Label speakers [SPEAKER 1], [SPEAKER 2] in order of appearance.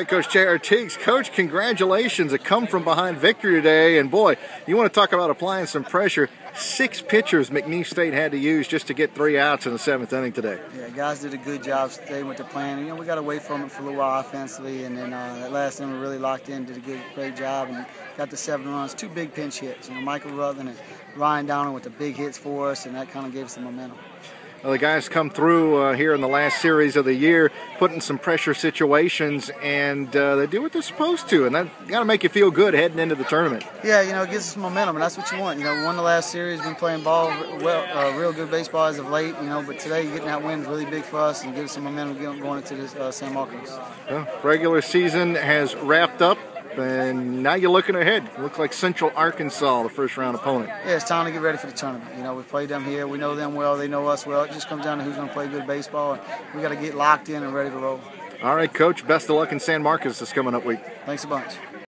[SPEAKER 1] Hey, Coach Jay Artigues. Coach, congratulations. A come from behind victory today. And boy, you want to talk about applying some pressure. Six pitchers McNeese State had to use just to get three outs in the seventh inning today.
[SPEAKER 2] Yeah, guys did a good job staying with the plan. You know, we got away from it for a little while offensively, and then uh, that last inning we really locked in, did a good, great job, and got the seven runs. Two big pinch hits. You know, Michael Rutherford and Ryan Downer with the big hits for us, and that kind of gave us the momentum.
[SPEAKER 1] The guys come through uh, here in the last series of the year, putting some pressure situations, and uh, they do what they're supposed to, and that got to make you feel good heading into the tournament.
[SPEAKER 2] Yeah, you know, it gives us momentum, and that's what you want. You know, we won the last series, been playing ball well, uh, real good baseball as of late. You know, but today getting that win is really big for us and gives us some momentum going into this uh, San Marcos.
[SPEAKER 1] Well, regular season has wrapped up and now you're looking ahead. Looks like Central Arkansas, the first round opponent.
[SPEAKER 2] Yeah, it's time to get ready for the tournament. You know, we've played them here. We know them well. They know us well. It just comes down to who's going to play good baseball. And we got to get locked in and ready to roll.
[SPEAKER 1] All right, Coach. Best of luck in San Marcos this coming up week.
[SPEAKER 2] Thanks a bunch.